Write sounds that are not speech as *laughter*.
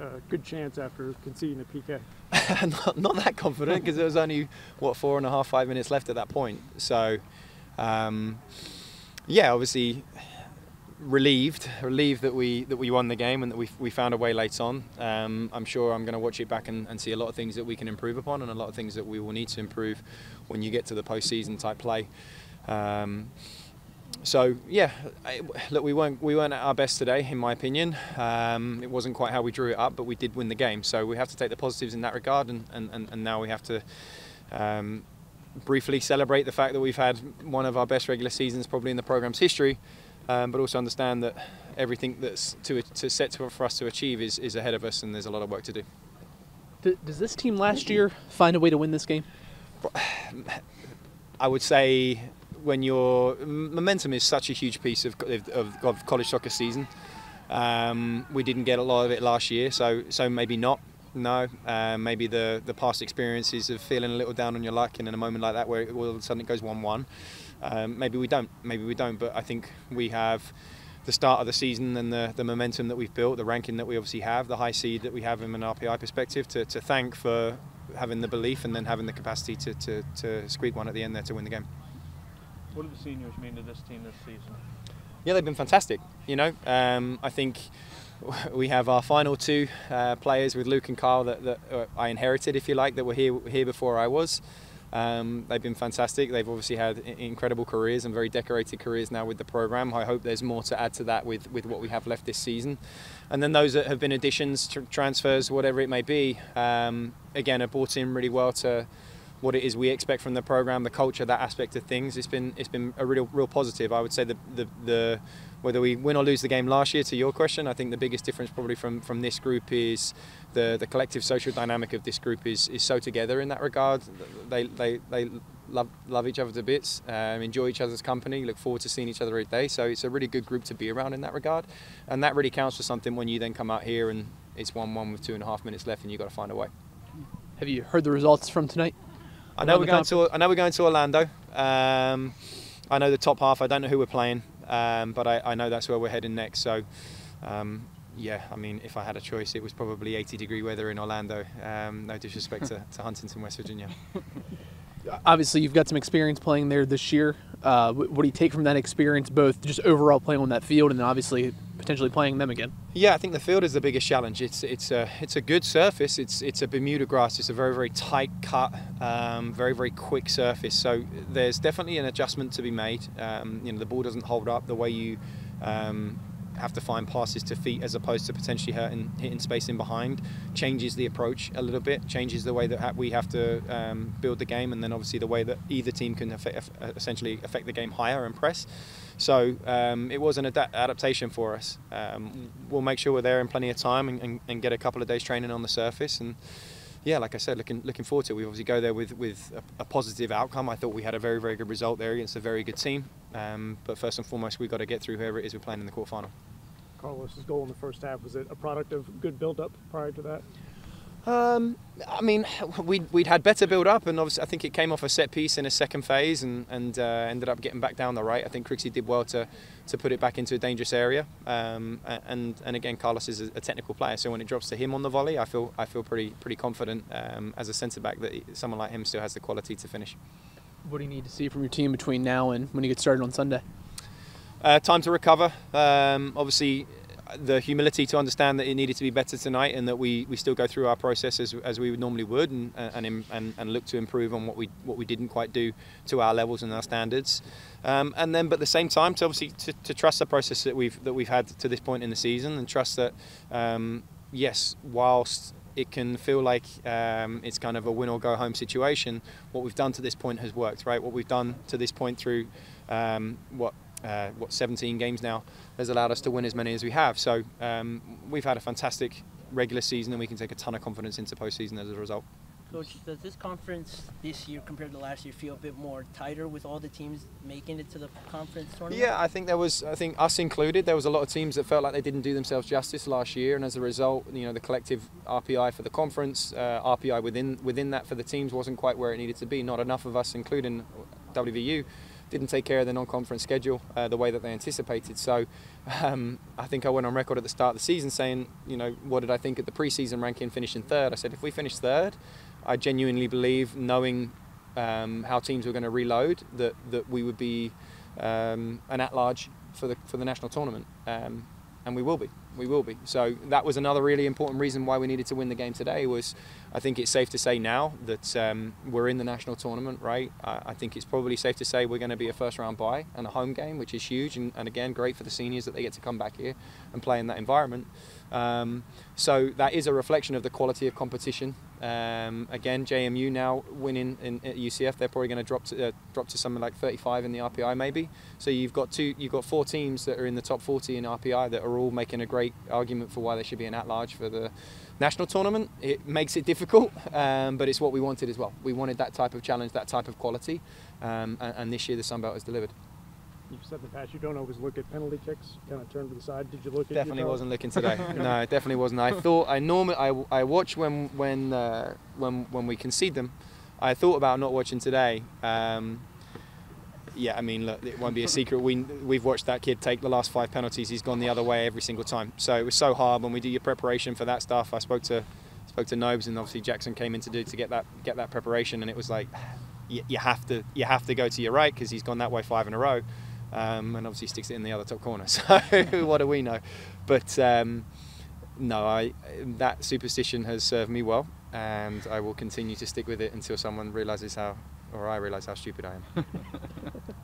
uh, good chance after conceding a PK? *laughs* not, not, that confident because there was only what four and a half, five minutes left at that point. So, um, yeah, obviously relieved, relieved that we that we won the game and that we we found a way late on. Um, I'm sure I'm going to watch it back and, and, see a lot of things that we can improve upon and a lot of things that we will need to improve when you get to the postseason type play. Um, so yeah, look, we weren't we weren't at our best today, in my opinion. Um, it wasn't quite how we drew it up, but we did win the game. So we have to take the positives in that regard, and and, and now we have to. Um, briefly celebrate the fact that we've had one of our best regular seasons probably in the program's history um, but also understand that everything that's to, to set to, for us to achieve is, is ahead of us and there's a lot of work to do. Does this team last year find a way to win this game? I would say when your momentum is such a huge piece of, of, of college soccer season. Um, we didn't get a lot of it last year, so so maybe not. No, uh, maybe the the past experiences of feeling a little down on your luck, and in a moment like that where all of a sudden it goes one-one, um, maybe we don't, maybe we don't, but I think we have the start of the season and the, the momentum that we've built, the ranking that we obviously have, the high seed that we have from an RPI perspective to, to thank for having the belief and then having the capacity to, to, to squeak one at the end there to win the game. What do the seniors mean to this team this season? Yeah, they've been fantastic. You know, um, I think we have our final two uh, players with Luke and Carl that, that uh, I inherited, if you like, that were here here before I was. Um, they've been fantastic. They've obviously had incredible careers and very decorated careers now with the program. I hope there's more to add to that with, with what we have left this season. And then those that have been additions, tr- transfers, whatever it may be, um, again, are brought in really well to what it is we expect from the program, the culture, that aspect of things. It's been it's been a real real positive. I would say the the, the whether we win or lose the game last year, to your question, I think the biggest difference probably from, from this group is the, the collective social dynamic of this group is, is so together in that regard. They, they, they love, love each other to bits, um, enjoy each other's company, look forward to seeing each other every day. So it's a really good group to be around in that regard. And that really counts for something when you then come out here and it's 1 1 with two and a half minutes left and you've got to find a way. Have you heard the results from tonight? I know we're going to. I know we're going to Orlando. Um, I know the top half. I don't know who we're playing. Um, but I, I, know that's where we're heading next. So, um, yeah, I mean, if I had a choice, it was probably 80 degree weather in Orlando. Um, no disrespect to, *laughs* to Huntington, West Virginia. Obviously, you've got some experience playing there this year. Uh, what do you take from that experience, both just overall playing on that field and then obviously potentially playing them again? Yeah, I think the field is the biggest challenge. It's it's a it's a good surface. It's it's a Bermuda grass. It's a very very tight cut, um, very very quick surface. So there's definitely an adjustment to be made. Um, you know, the ball doesn't hold up the way you. Um, have to find passes to feet as opposed to potentially hurting, hitting space in behind changes the approach a little bit, changes the way that we have to um, build the game, and then obviously the way that either team can affect, essentially affect the game higher and press. So um, it was an ad- adaptation for us. Um, we'll make sure we're there in plenty of time and, and, and, get a couple of days training on the surface and. Yeah, like I said, looking looking forward to it. We obviously go there with with a, a positive outcome. I thought we had a very very good result there against a very good team. Um, but first and foremost, we've got to get through whoever it is we're playing in the quarterfinal. Carlos's goal in the first half? Was it a product of good build-up prior to that? Um, I mean, we'd, we'd had better build up, and obviously I think it came off a set piece in a second phase and, and uh, ended up getting back down the right. I think Crixie did well to, to put it back into a dangerous area. Um, and, and again, Carlos is a, technical player, so when it drops to him on the volley, I feel, I feel pretty, pretty confident um, as a centre back that someone like him still has the quality to finish. What do you need to see from your team between now and when you get started on Sunday? Uh, time to recover. Um, obviously, the humility to understand that it needed to be better tonight, and that we, we still go through our process as, as we normally would, and, and and, and look to improve on what we what we didn't quite do to our levels and our standards. Um, and then, but at the same time, to obviously to, to, trust the process that we've that we've had to this point in the season, and trust that um, yes, whilst it can feel like um, it's kind of a win or go home situation. What we've done to this point has worked, right? What we've done to this point through um, what uh, what 17 games now has allowed us to win as many as we have. So um, we've had a fantastic regular season, and we can take a ton of confidence into postseason as a result. Coach, does this conference this year compared to last year feel a bit more tighter with all the teams making it to the conference tournament? Yeah, I think there was, I think us included, there was a lot of teams that felt like they didn't do themselves justice last year, and as a result, you know, the collective RPI for the conference, uh, RPI within within that for the teams wasn't quite where it needed to be. Not enough of us, including WVU, didn't take care of the non-conference schedule uh, the way that they anticipated. So um, I think I went on record at the start of the season saying, you know, what did I think at the preseason ranking finishing third? I said if we finish third, I genuinely believe, knowing um, how teams were going to reload, that that we would be um, an at-large for the for the national tournament, um, and we will be. We will be. So that was another really important reason why we needed to win the game today. Was I think it's safe to say now that um, we're in the national tournament, right? I, I, think it's probably safe to say we're going to be a first-round bye and a home game, which is huge, and, and, again, great for the seniors that they get to come back here and play in that environment. Um, so that is a reflection of the quality of competition. Um, again, JMU now winning in, at UCF, they're probably going to drop to uh, drop to something like 35 in the RPI maybe. So you've got two, you've got four teams that are in the top 40 in RPI that are all making a great argument for why they should be an at-large for the national tournament. It makes it difficult, um, but it's what we wanted as well. We wanted that type of challenge, that type of quality, um, and, and this year the Sunbelt has delivered. You've said in the past you don't always look at penalty kicks. Kind of turn to the side. Did you look at? Definitely wasn't looking today. *laughs* no, definitely wasn't. I thought I normally I, I watch when when uh, when when we concede them. I thought about not watching today. Um, yeah, I mean, look, it won't be a secret. We we've watched that kid take the last five penalties. He's gone the other way every single time. So it was so hard when we do your preparation for that stuff. I spoke to spoke to Nobes and obviously Jackson came in to do to get that get that preparation, and it was like *sighs* you, you have to you have to go to your right because he's gone that way five in a row um, and obviously sticks it in the other top corner. *laughs* So what do we know? But um, no, I that superstition has served me well, and I will continue to stick with it until someone realizes how, or I realize how stupid I am. *laughs*